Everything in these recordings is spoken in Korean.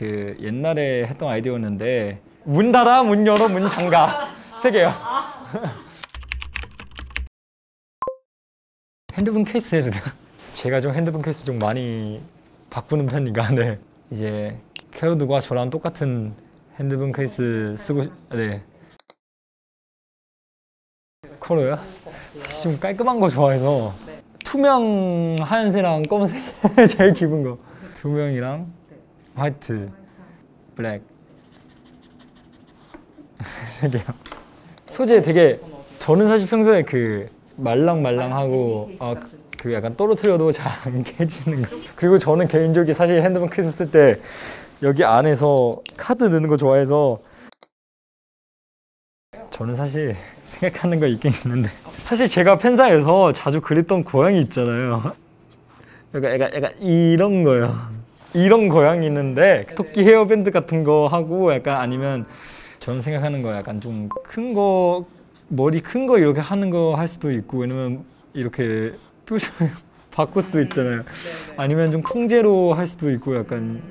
그 옛날에 했던 아이디어였는데 문 닫아 문 열어 문 잠가. 세 개요. 핸드폰 케이스를 제가 좀 핸드폰 케이스 좀 많이 바꾸는 편이니까 네. 이제 캐럿들이 저랑 똑같은 핸드폰 케이스 쓰고 싶- 네. 컬러요? 좀 깔끔한 거 좋아해서 투명 하얀색이랑 검은색? 제일 기본 거. 투명이랑 화이트 블랙. 세 개요 소재 되게 저는 사실 평소에 그 말랑말랑하고 아, 그- 그 약간 떨어뜨려도 잘 안 깨지는 거. 그리고 저는 개인적으로 사실 핸드폰 케이스 쓸 때 여기 안에서 카드 넣는 거 좋아해서 저는 사실 생각하는 거 있긴 있는데. 사실 제가 팬사에서 자주 그렸던 고양이 있잖아요. 약간, 약간, 약간 이런 거요 이런 고양이 있는데 토끼 헤어밴드 같은 거 하고 약간 아니면 저는 생각하는 거 약간 좀 큰 거 머리 큰 거 이렇게 하는 거 할 수도 있고 왜냐면 이렇게 표정을 바꿀 수도 있잖아요. 아니면 좀 통째로 할 수도 있고 약간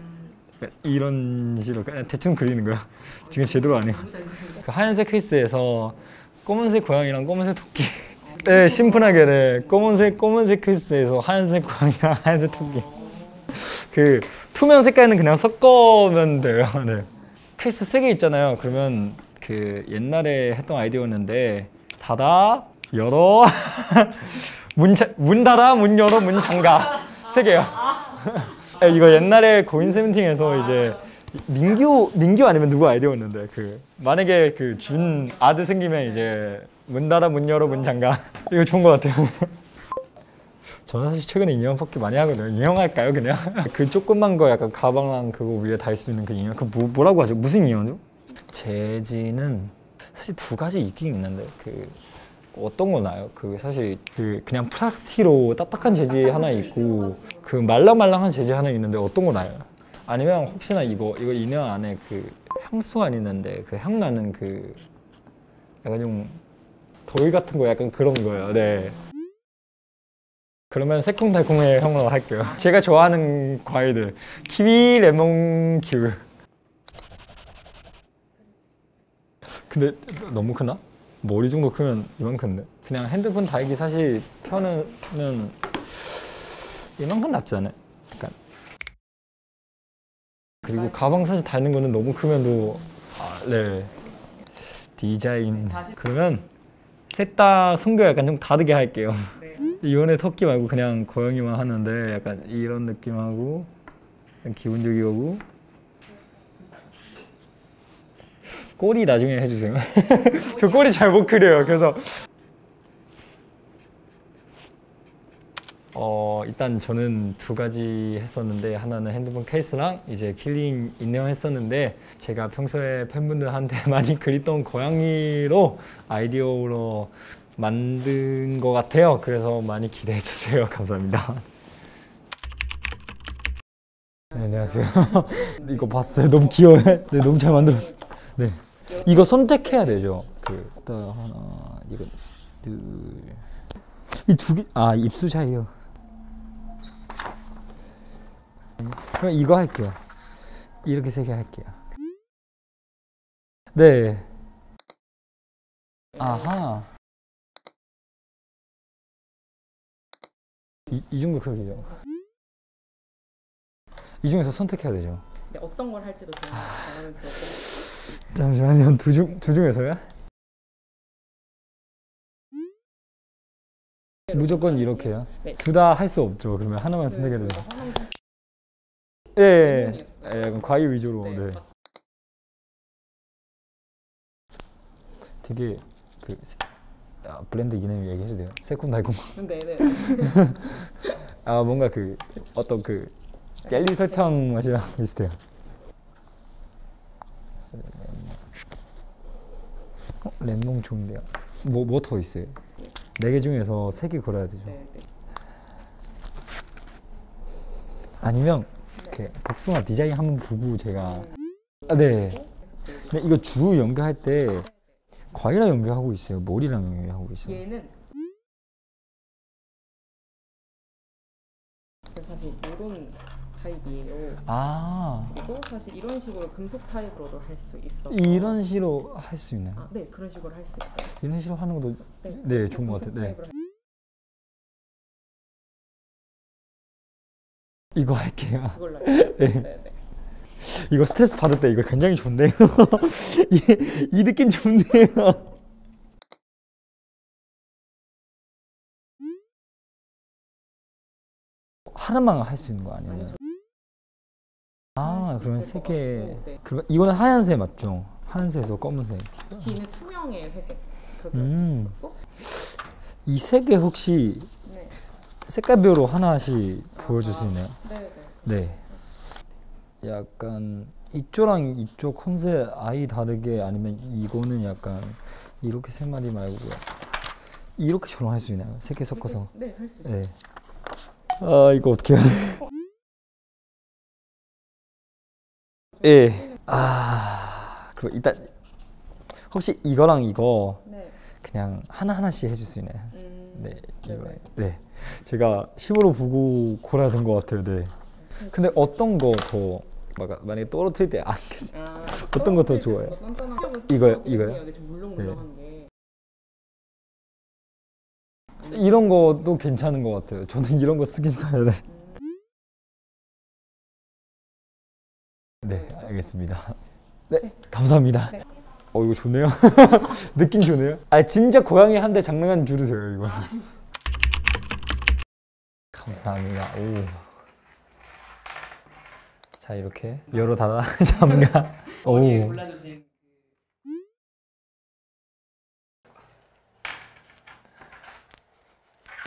이런 식으로 그냥 대충 그리는 거야. 지금 제대로 아니고 그 하얀색 케이스에서 검은색 고양이랑 검은색 토끼. 네 심플하게 네. 검은색 검은색 케이스에서 하얀색 고양이랑 하얀색 토끼 그 투명 색깔은 그냥 섞으면 돼요. 네. 케이스 세 개 있잖아요. 그러면 그 옛날에 했던 아이디어였는데 닫아 열어 문, 자- 문 닫아 문 열어 문 잠가. 세 개요. 네, 이거 옛날에 고인 세븐틴에서 이제 민규 민규 아니면 누구 아이디어였는데 그 만약에 그 준 아들 생기면 이제 문 닫아 문 열어 문 잠가. 이거 좋은 것 같아요. 저는 사실 최근에 인형 뽑기 많이 하거든요. 인형 할까요 그냥? 그 조그만 거 약간 가방랑 그거 위에 달 수 있는 그 인형 그 뭐, 뭐라고 하죠? 무슨 인형이죠? 재질은 사실 두 가지 있긴 있는데 그 어떤 거 나요? 그 사실 그 그냥 플라스틱으로 딱딱한 재질 하나 있고 그 말랑말랑한 재질 하나 있는데 어떤 거 나요? 아니면 혹시나 이거 이거 인형 안에 그 향수가 있는데 그 향 나는 그 약간 좀 더위 같은 거 약간 그런 거예요. 네. 그러면 새콤달콤의 형으로 할게요. 제가 좋아하는 과일들 키위, 레몬, 귤. 근데 너무 크나? 머리 정도 크면 이만큼인데 그냥 핸드폰 달기 사실 켜는 이만큼 낫지 않아요? 약간 그리고 가방 사실 달는 거는 너무 크면도 아, 네 디자인 그러면 셋 다 성격 약간 좀 다르게 할게요 이번에 토끼 말고 그냥 고양이만 하는데 약간 이런 느낌하고 기본적이고. 꼬리 나중에 해주세요. 저 꼬리 잘 못 그려요. 그래서. 어 일단 저는 두 가지 했었는데 하나는 핸드폰 케이스랑 이제 키링 인형 했었는데 제가 평소에 팬분들한테 많이 그리던 고양이로 아이디어로 만든 것 같아요. 그래서 많이 기대해 주세요. 감사합니다. 네, 안녕하세요. 이거 봤어요? 너무 귀여워요. 네 너무 잘 만들었어요. 네. 이거 선택해야 되죠. 그 또 하나 이거 둘 이 두 개 아 입수 차이요. 그럼 이거 할게요. 이렇게 세 개 할게요. 네. 아하. 이, 이 정도 크기죠. 이 중에서 선택해야 되죠. 네, 어떤 걸 할지도 좀 정하면 좋을 것 같아요. 잠시만요. 두 중, 두 중에서요? 무조건 이렇게요? 네. 둘다할 수 없죠. 그러면 하나만 선택해야 되죠. 하나는 예, 예, 예, 약간 과일 위주로. 네. 네. 되게 그 세- 아, 블렌드 이름 얘기해도 돼요? 새콤달콤. 네, 네. 아 뭔가 그 어떤 그 젤리 설탕 맛이랑 비슷해요. 어, 랩몽 좋은데요. 뭐 뭐 더 있어요? 네 개 중에서 세 개 걸어야 되죠. 네, 네. 아니면 그 복숭아 디자인 한번 보고 제가 아, 네. 근데 이거 주 연결할 때 과일이랑 연결하고 있어요. 머리랑 연결하고 있어요. 얘는 사실 이런 타입이에요. 아 그리고 사실 이런 식으로 금속 타입으로도 할 수 있어. 이런 식으로 할 수 있나요? 아, 네 그런 식으로 할 수 있어요. 이런 식으로 하는 것도 네, 네 좋은 것 같아요. 네 타입으로 이거 할게요. 그걸로 네. 네. 이거 스트레스 받을 때 이거 굉장히 좋네요. 이, 이 느낌 좋네요. 하나만 할 수 있는 거 아니, 아니에요? 저- 아 그러면 세 개. 그러면 이거는 하얀색 맞죠? 하얀색에서 검은색. 뒤는 투명의 회색. 음. 있었고. 이세 개 혹시 네. 색깔별로 하나씩 보여줄 수 있나요? 네, 네. 네. 약간 이쪽랑 이쪽 컨셉 아예 다르게 아니면 이거는 약간 이렇게 세 마리 말고 이렇게 조롱할 수 있나요? 세 개 섞어서. 네, 할 수 있어요. 네. 아 이거 어떻게 해야 돼? 예. 아 그럼 일단 혹시 이거랑 이거 네. 그냥 하나 하나씩 해줄 수 있나요? 음, 네, 네, 이거 네. 네. 제가 힘으로 보고 골라야 된 것 같아요. 네. 근데 어떤 거 더 만약에 떨어뜨릴 때안 계세요? 아, 어떤 거 더 좋아해요? 뭔가 단단한 이거요? 이거요? 게. 이런 것도 괜찮은 것 같아요. 저는 이런 거 쓰긴 써야 돼. 네, 알겠습니다. 네, 감사합니다. 네. 어, 이거 좋네요. 느낌 좋네요. 아, 진짜 고양이 한 대 장난감 주세요, 이거. 감사합니다. 오. 자, 이렇게 열어 닫아 잠가. 오. 골라주신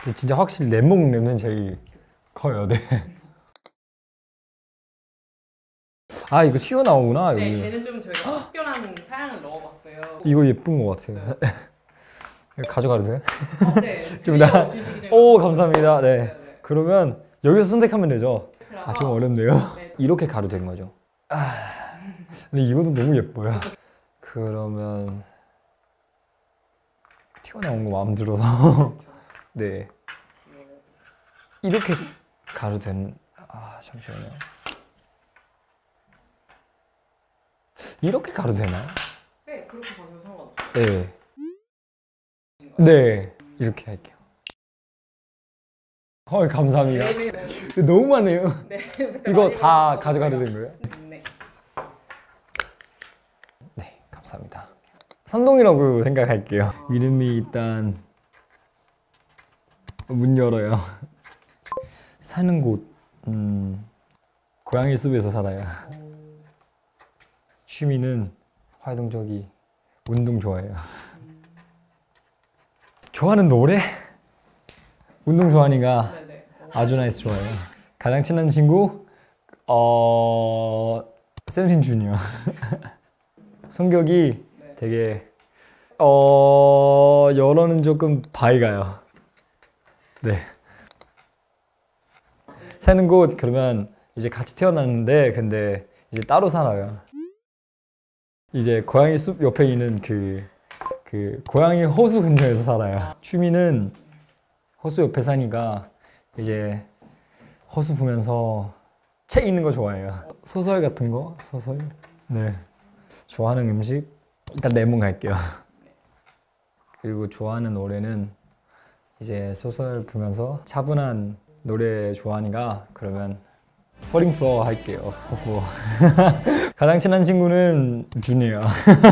근데 진짜 확실히 랩목 랩은 제일 커요, 네. 아, 이거 튀어나오구나, 네, 여기. 걔는 좀 저희가 특별한 사양을 넣어봤어요. 이거 예쁜 것 같아요. 이거 가져가도 돼요? 어, 네. 좀 나- 오, 감사합니다. 네. 네, 네. 그러면 여기서 선택하면 되죠? 아, 좀 어렵네요. 네. 이렇게 가도 된 거죠. 아, 근데 이것도 너무 예뻐요. 그러면 튀어나온 거 마음 들어서 네 이렇게 가도 된. 아 잠시만요. 이렇게 가도 되나요? 네, 그렇게 봐도 상관없어요. 네. 네 이렇게 할게요. 헐 감사합니다. 네, 네, 네. 너무 많네요. 네. 이거 다 가져가도 된 거예요? 네. 네, 감사합니다. 선동이라고 생각할게요. 이름이 일단 문 열어요. 사는 곳, 음, 고양이 숲에서 살아요. 취미는 활동적이 운동 좋아해요. 좋아하는 노래? 운동 좋아하니까 네, 네. 어, 아주 NICE 좋아해요. 가장 친한 친구 어 샘신 주니어. 성격이 네. 되게 어 여러는 조금 밝아요. 네. 사는 곳 그러면 이제 같이 태어났는데 근데 이제 따로 살아요. 이제 고양이 숲 옆에 있는 그, 그 고양이 호수 근처에서 살아요. 취미는 호수 옆에 사니까 이제 호수 보면서 책 읽는 거 좋아해요. 소설 같은 거? 소설? 네. 좋아하는 음식? 일단 레몬 갈게요. 그리고 좋아하는 노래는 이제 소설 보면서 차분한 노래 좋아하니까 그러면 Falling Floor 할게요. 뭐. 가장 친한 친구는 준이에요.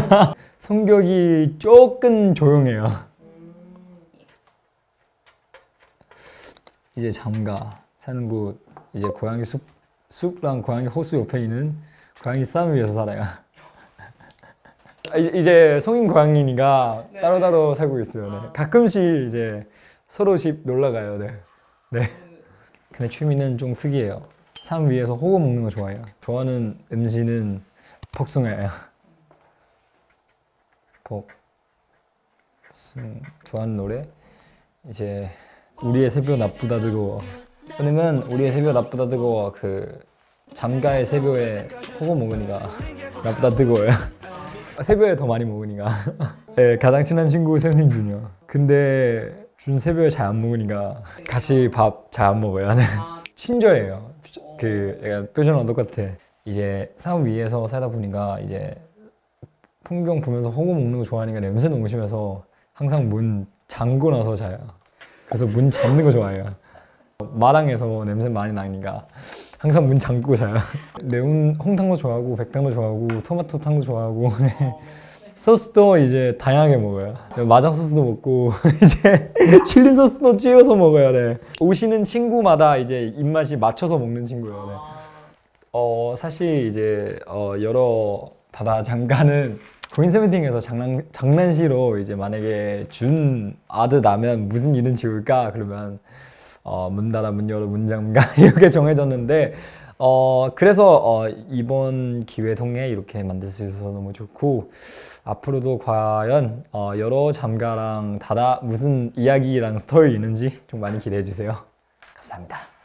성격이 조금 조용해요. 이제 장가 사는 곳 이제 고양이 숲 숲랑 고양이 호수 옆에 있는 고양이 쌈을 위해서 살아요. 아, 이제, 성인 고양이니까 네. 따로 따로 살고 있어요. 네. 아. 가끔씩 이제 서로 집 놀러 가요. 네. 네. 근데 취미는 좀 특이해요. 산 위에서 호구 먹는 거 좋아해요. 좋아하는 음식은 복숭아예요. 복숭 좋아하는 노래 이제 우리의 새벽 나쁘다 뜨거워. 왜냐면 우리의 새벽 나쁘다 뜨거워 그 잠가의 새벽에 호구 먹으니까 나쁘다 뜨거워요. 새벽에 더 많이 먹으니까. 네, 가장 친한 친구 세븐틴 주니어. 근데 준 새벽에 잘 안 먹으니까 같이 밥 잘 안 먹어요. 아, 친절해요. 그 약간 표정랑 똑같아. 이제 산 위에서 살다 보니까 이제 풍경 보면서 호구 먹는 거 좋아하니까 냄새 너무 심해서 항상 문 잠고 나서 자요. 그래서 문 잠는 거 좋아해요. 마당에서 냄새 많이 나니까 항상 문 잠고 자요. 매운 홍탕도 좋아하고 백탕도 좋아하고 토마토 탕도 좋아하고 네. 소스도 이제 다양하게 먹어요. 마장 소스도 먹고 이제 칠리 소스도 찍어서 먹어요. 네. 오시는 친구마다 이제 입맛이 맞춰서 먹는 친구예요. 네. 어 사실 이제 어 여러 바다 장가는 고인 세븐틴에서 장난 장난시로 이제 만약에 준 아드 나면 무슨 이름 지을까 그러면 어, 문 닫아 문 열어 문 잠가 이렇게 정해졌는데 어 그래서 어, 이번 기회 통해 이렇게 만들 수 있어서 너무 좋고 앞으로도 과연 어, 여러 잠가랑 닫아 무슨 이야기랑 스토리 있는지 좀 많이 기대해 주세요. 감사합니다.